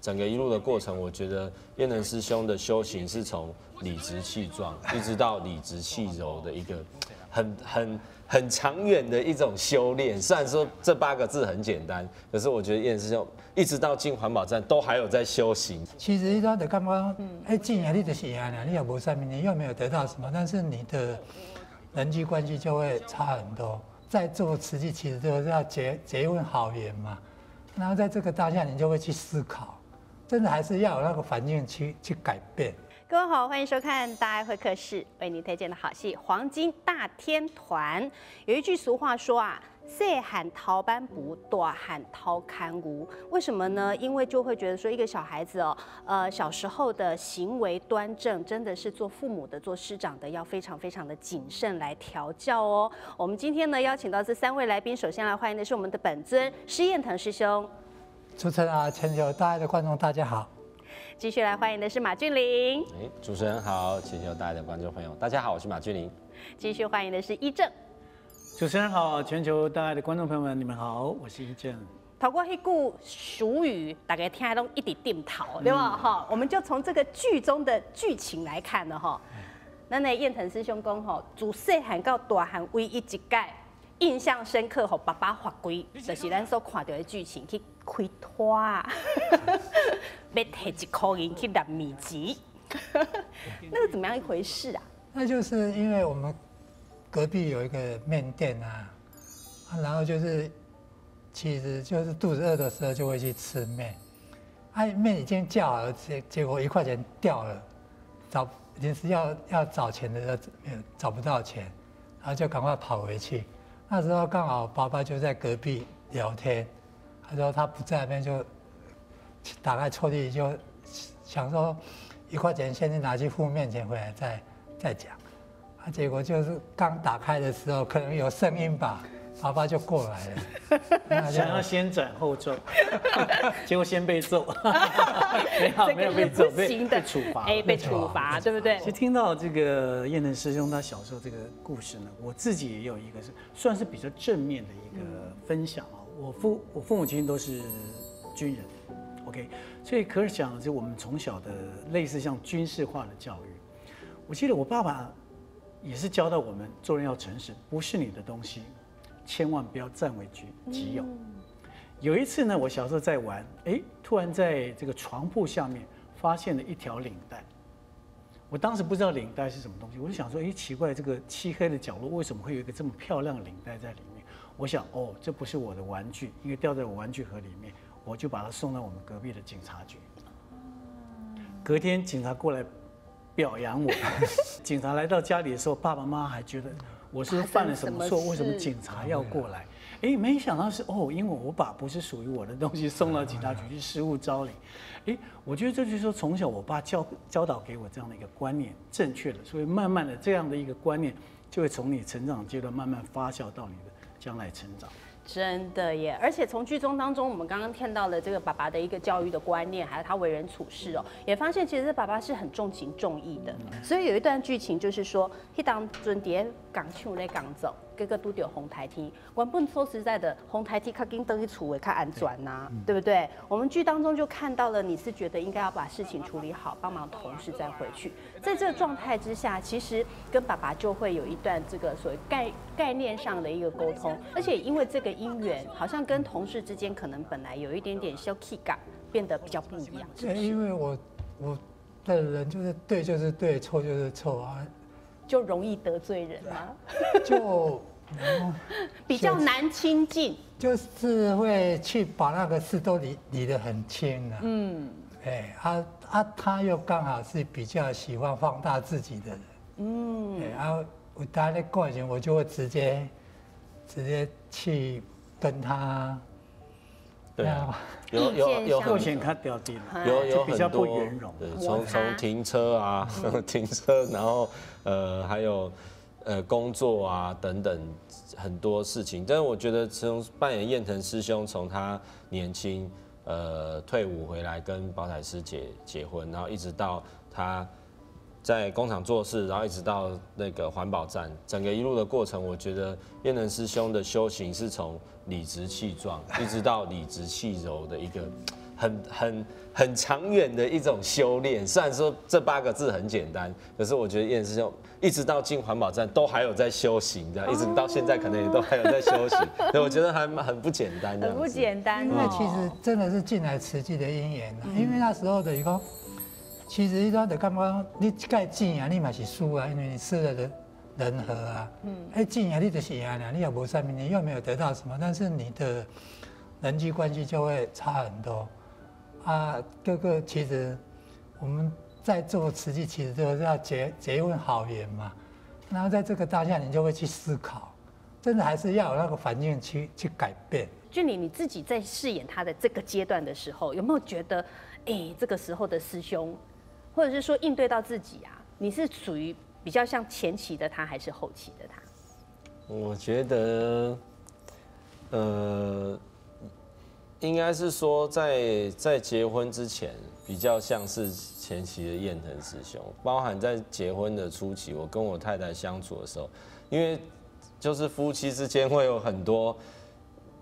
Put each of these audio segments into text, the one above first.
整个一路的过程，我觉得燕能师兄的修行是从理直气壮，一直到理直气柔的一个 很很很长远的一种修炼。虽然说这八个字很简单，可是我觉得燕师兄一直到进环保站都还有在修行。其实一般的感觉，哎，进来你的喜啊，你也不上面，你又没有得到什么，但是你的人际关系就会差很多。在做瓷器，其实就是要结结问好缘嘛。然后在这个当下，你就会去思考。真的还是要有那个环境去去改变。各位好，欢迎收看《大爱会客室》，为您推荐的好戏《黄金大天团》。有一句俗话说啊，“细喊掏斑不，大喊掏看屋”。为什么呢？因为就会觉得说，一个小孩子哦，呃，小时候的行为端正，真的是做父母的、做师长的，要非常非常的谨慎来调教哦。我们今天呢，邀请到这三位来宾，首先来欢迎的是我们的本尊施彦腾师兄。主持人啊，全球大爱的观众大家好。继续来欢迎的是马俊霖。哎，主持人好，全球大爱的观众朋友大家好，我是马俊霖。继续欢迎的是一正。主持人好，全球大爱的观众朋友们你们好，我是一正。透过一句俗语，大家听都一点点头，对吧？哈，我们就从这个剧中的剧情来看了哈。那那燕腾师兄讲吼，自细汉到大汉唯一一届。印象深刻，和爸爸法规，就是咱所看到的剧情去开拖啊，要提一块银去拿米钱，那个怎么样一回事啊？那就是因为我们隔壁有一个面店啊，然后就是其实就是肚子饿的时候就会去吃面，哎，面已经叫好了，结结果一块钱掉了，找临时要要找钱的时候找不到钱，然后就赶快跑回去。那时候刚好爸爸就在隔壁聊天，他说他不在那边，就打开抽屉就想说一块钱先拿去付面前回来再再讲，啊结果就是刚打开的时候可能有声音吧。爸爸就过来了，想要先斩后奏，结果先被揍，没有没有被揍，被被处罚，哎，被处罚，对不对？其实听到这个燕能师兄他小时候这个故事呢，我自己也有一个是算是比较正面的一个分享啊。我父我父母亲都是军人，OK，所以可是讲就我们从小的类似像军事化的教育，我记得我爸爸也是教导我们做人要诚实，不是你的东西。千万不要占为己己有。有一次呢，我小时候在玩，哎，突然在这个床铺下面发现了一条领带。我当时不知道领带是什么东西，我就想说，哎，奇怪，这个漆黑的角落为什么会有一个这么漂亮的领带在里面？我想，哦，这不是我的玩具，因为掉在我玩具盒里面，我就把它送到我们隔壁的警察局。隔天警察过来表扬我，警察来到家里的时候，爸爸妈妈还觉得。我是犯了什么错？为什么警察要过来？哎，没想到是哦，因为我把不是属于我的东西送到警察局去失物招领。哎，我觉得这就是说从小我爸教教导给我这样的一个观念，正确的，所以慢慢的这样的一个观念就会从你成长阶段慢慢发酵到你的将来成长。真的耶！而且从剧中当中，我们刚刚看到了这个爸爸的一个教育的观念，还有他为人处事哦，也发现其实爸爸是很重情重义的。所以有一段剧情就是说，一当尊爹港唱在港走。这个都有红台梯，原本说实在的，红台梯它跟登一处会看安转呐，对不对？我们剧当中就看到了，你是觉得应该要把事情处理好，帮忙同事再回去。在这个状态之下，其实跟爸爸就会有一段这个所谓概概念上的一个沟通，而且因为这个姻缘，好像跟同事之间可能本来有一点点小气感，变得比较不一样。对，因为我我的人就是对就是对，错就是错啊，就容易得罪人啊，就。比较难亲近，就是会去把那个事都理理得很清啊。嗯，哎，啊啊，他又刚好是比较喜欢放大自己的人。嗯，然后我他在过程，我就会直接直接去跟他。对啊，有有有风险卡掉地了，有有比较不圆融。对，从从停车啊，停车，然后呃还有。呃，工作啊等等很多事情，但是我觉得从扮演燕腾师兄，从他年轻呃退伍回来跟宝彩师姐结婚，然后一直到他在工厂做事，然后一直到那个环保站，整个一路的过程，我觉得燕能师兄的修行是从理直气壮，一直到理直气柔的一个。很很很长远的一种修炼。虽然说这八个字很简单，可是我觉得燕师兄一直到进环保站都还有在修行，这样一直到现在可能也都还有在修行，所以我觉得还蛮很不简单的。很不简单因为其实哦。真的是进来慈济的因缘啊，因为那时候的一个，其实一般的感觉你盖进啊，你嘛是输啊，因为你吃了人人和啊，嗯，哎进啊你就是赢了，你也无上面，你又没有得到什么，但是你的人际关系就会差很多啊。各个其实我们在做慈济，其实就是要结结一份好缘嘛，然后在这个当下，你就会去思考，真的还是要有那个环境去去改变。俊礼，你自己在饰演他的这个阶段的时候，有没有觉得，哎、这个时候的师兄，或者是说应对到自己啊，你是属于比较像前期的他，还是后期的他？我觉得，呃，应该是说在在结婚之前，比较像是前期的燕腾师兄，包含在结婚的初期，我跟我太太相处的时候，因为就是夫妻之间会有很多，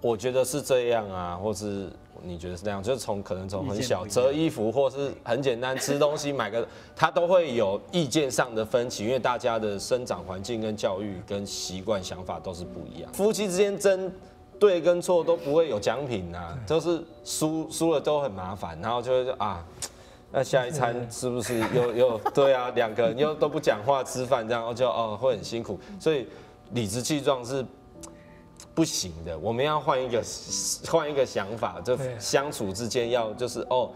我觉得是这样啊，或是你觉得是那样，就是从可能从很小折衣服，或是很简单吃东西买个，他都会有意见上的分歧，因为大家的生长环境跟教育跟习惯想法都是不一样。夫妻之间争对跟错都不会有奖品呐，就是输输了都很麻烦，然后就会说啊。那下一餐是不是又又对啊？两个人又都不讲话吃饭，这样就哦会很辛苦，所以理直气壮是不行的。我们要换一个换一个想法，就相处之间要就是哦，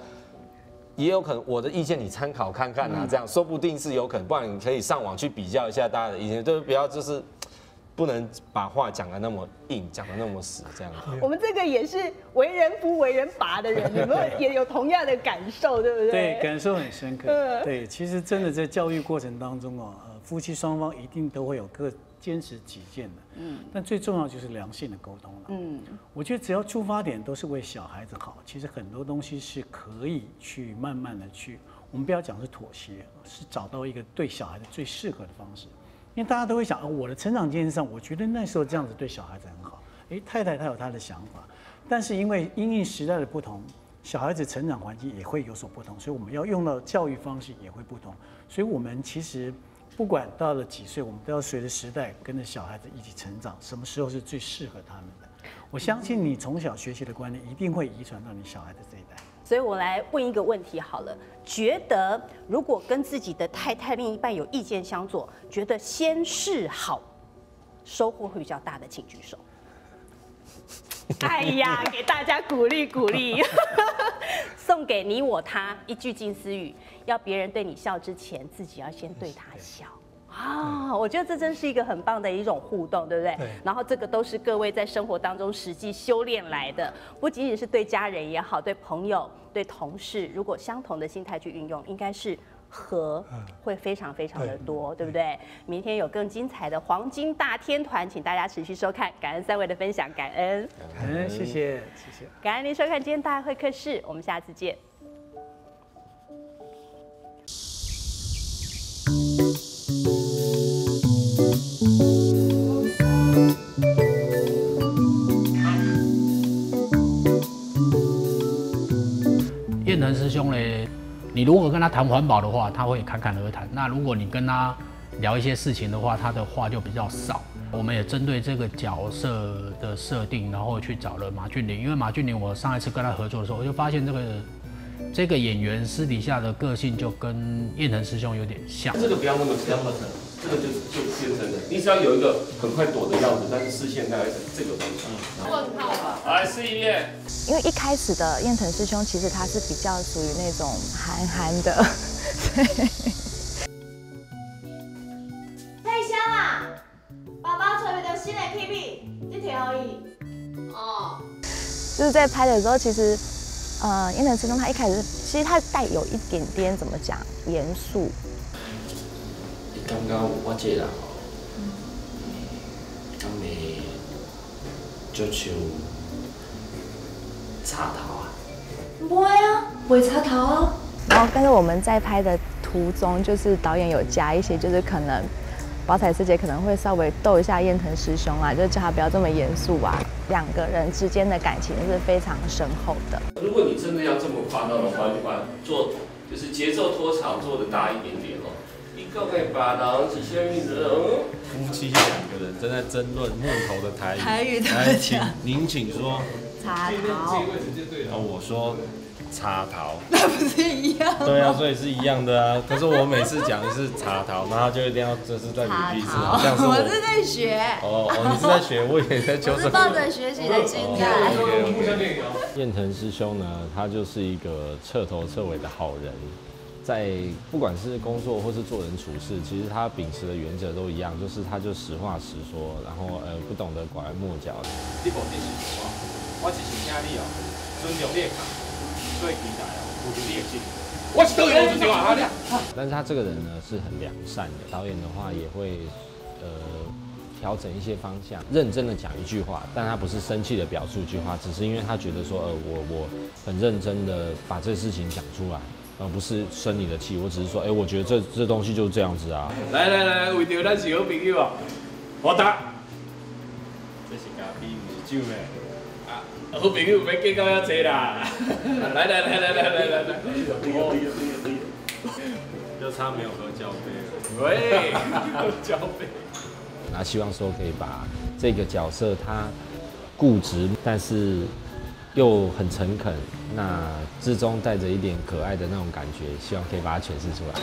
也有可能我的意见你参考看看啊，这样说不定是有可能，不然你可以上网去比较一下大家的意见，就是不要就是不能把话讲的那么硬，讲的那么死这样。我们这个也是为人夫、为人拔的人，你们也有同样的感受，对不对？对，感受很深刻嗯。对，其实真的在教育过程当中哦，呃，夫妻双方一定都会有各坚持己见的。嗯。但最重要就是良性的沟通了。嗯，我觉得只要出发点都是为小孩子好，其实很多东西是可以去慢慢的去，我们不要讲是妥协，是找到一个对小孩子最适合的方式。因为大家都会想，哦，我的成长经验上，我觉得那时候这样子对小孩子很好。诶，太太她有她的想法，但是因为因应时代的不同，小孩子成长环境也会有所不同，所以我们要用到教育方式也会不同。所以我们其实不管到了几岁，我们都要随着时代跟着小孩子一起成长，什么时候是最适合他们的。我相信你从小学习的观念一定会遗传到你小孩的这一代。所以我来问一个问题好了，觉得如果跟自己的太太、另一半有意见相左，觉得先试好，收获会比较大的，请举手。哎呀，给大家鼓励鼓励，送给你我他一句金丝语：要别人对你笑之前，自己要先对他笑。啊，我觉得这真是一个很棒的一种互动，对不对？对然后这个都是各位在生活当中实际修炼来的，不仅仅是对家人也好，对朋友、对同事，如果相同的心态去运用，应该是和会非常非常的多，对不对？明天有更精彩的黄金大天团，请大家持续收看，感恩三位的分享，感恩，感恩，谢谢，谢谢。感恩您收看今天大会客室，我们下次见。燕腾师兄呢，你如果跟他谈环保的话，他会侃侃而谈；那如果你跟他聊一些事情的话，他的话就比较少。我们也针对这个角色的设定，然后去找了马俊麟，因为马俊麟我上一次跟他合作的时候，我就发现这个这个演员私底下的个性就跟燕腾师兄有点像。这个不要那么那么，这个就是就变成了，你只要有一个很快躲的样子，但是视线大概是这个方向。问号吧，来试一遍。因为一开始的燕腾师兄，其实他是比较属于那种憨憨的，佩香啊，爸爸找到新的 TV，这条而已。哦，就是在拍的时候，其实呃，燕腾师兄他一开始其实他带有一点点怎么讲严肃，你刚刚我这人吼，敢会就像插头啊。不会啊，不会插头啊。然后但是我们在拍的途中，就是导演有加一些，就是可能宝彩师姐可能会稍微逗一下燕腾师兄啊，就叫他不要这么严肃啊。两个人之间的感情是非常深厚的。如果你真的要这么夸张的话，就把做就是节奏拖长做的大一点点夫妻两个人正在争论木头的台语，台语怎么来，请您请说。茶桃，哦，我说茶桃。那不是一样？对啊，所以是一样的啊。可是我每次讲的是茶桃，然后他就一定要这是在比例是，好像是我。在学，哦哦，你是在学，我以为在纠正。着学习的心态。燕腾师兄呢，他就是一个彻头彻尾的好人，在不管是工作或是做人处事，其实他秉持的原则都一样，就是他就实话实说，然后呃不懂得拐弯抹角。你无得实话，我一是听你哦，尊重你的卡，所以期待哦，有你的心。我是导演，我是电话你。但是他这个人呢是很良善的，导演的话也会呃调整一些方向，认真的讲一句话，但他不是生气的表述一句话，只是因为他觉得说呃我我很认真的把这事情讲出来，而不是生你的气，我只是说哎、我觉得这这东西就是这样子啊。来来来，为着咱是好朋友啊，我答。这是咖啡，不是酒咩。啊，好朋友要计较遐济啦。来来来来来来来来。就差没有喝交杯了。喂，交杯。那希望说可以把这个角色他固执，但是又很诚恳，那之中带着一点可爱的那种感觉，希望可以把它诠释出来。